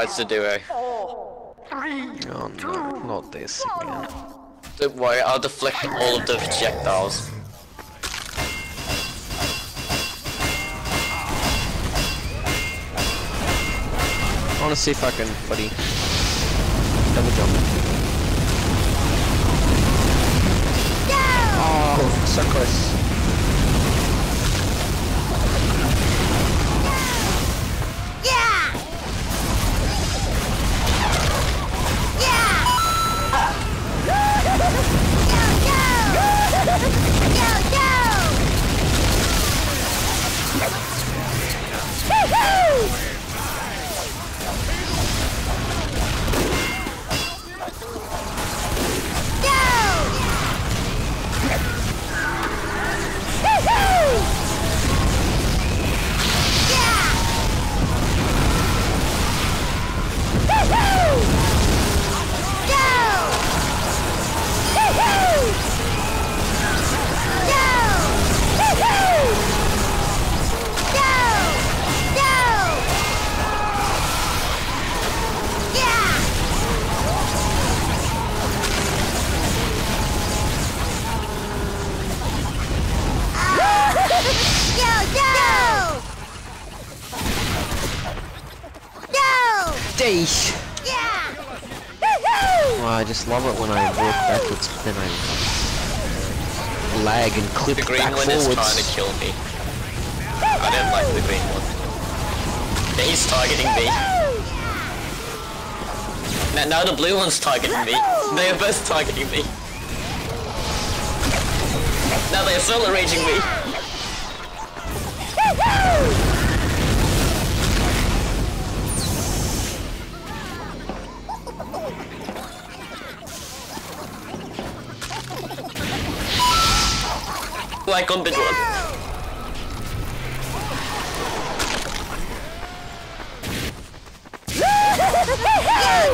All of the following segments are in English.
it's the duo. Oh no, not this again. Don't worry, I'll deflect all of the projectiles. I wanna see if I can, buddy. Double jump. Oh, so close. Go! Yeah! Woohoo! I just love it when I walk backwards, but then I lag and clip The green back one forwards. is trying to kill me. I don't like the green one. He's targeting me. Now, now the blue one's targeting me. They are both targeting me. Now they're solar raging me. Like on bid one. Go!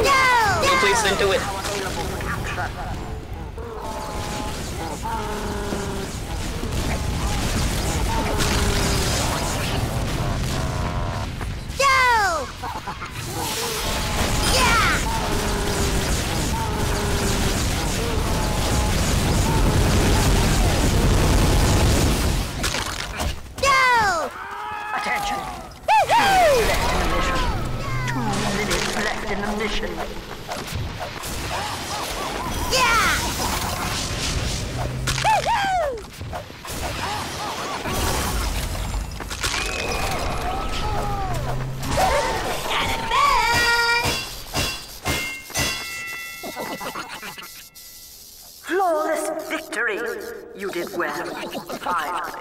Go! No, please don't do it. Go! Attention. Two minutes left in the mission. Yeah! Woohoo! Got it back! Flawless victory. You did well. Finally.